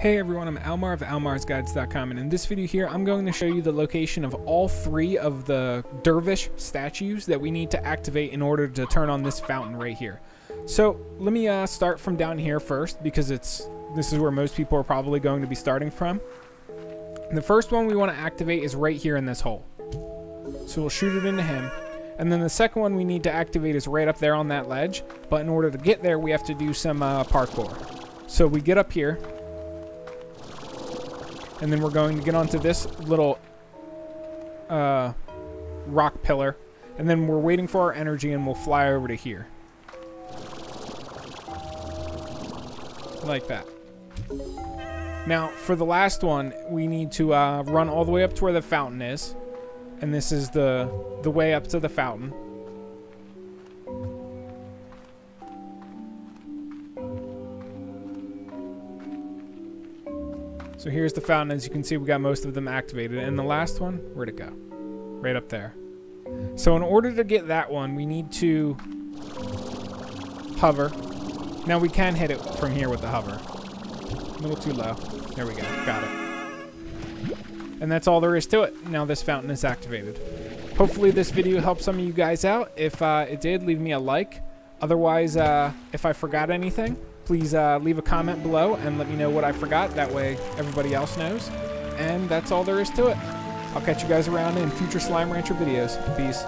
Hey everyone, I'm Almar of almarsguides.com and in this video here I'm going to show you the location of all three of the dervish statues that we need to activate in order to turn on this fountain right here. So let me uh, start from down here first because it's this is where most people are probably going to be starting from. The first one we want to activate is right here in this hole. So we'll shoot it into him. And then the second one we need to activate is right up there on that ledge. But in order to get there we have to do some uh, parkour. So we get up here and then we're going to get onto this little uh, rock pillar. And then we're waiting for our energy and we'll fly over to here. Like that. Now, for the last one, we need to uh, run all the way up to where the fountain is. And this is the, the way up to the fountain. So here's the fountain. As you can see, we got most of them activated. And the last one, where'd it go? Right up there. So in order to get that one, we need to hover. Now we can hit it from here with the hover. A little too low. There we go. Got it. And that's all there is to it. Now this fountain is activated. Hopefully this video helped some of you guys out. If uh, it did, leave me a like. Otherwise, uh, if I forgot anything, please uh, leave a comment below and let me know what I forgot. That way everybody else knows. And that's all there is to it. I'll catch you guys around in future Slime Rancher videos. Peace.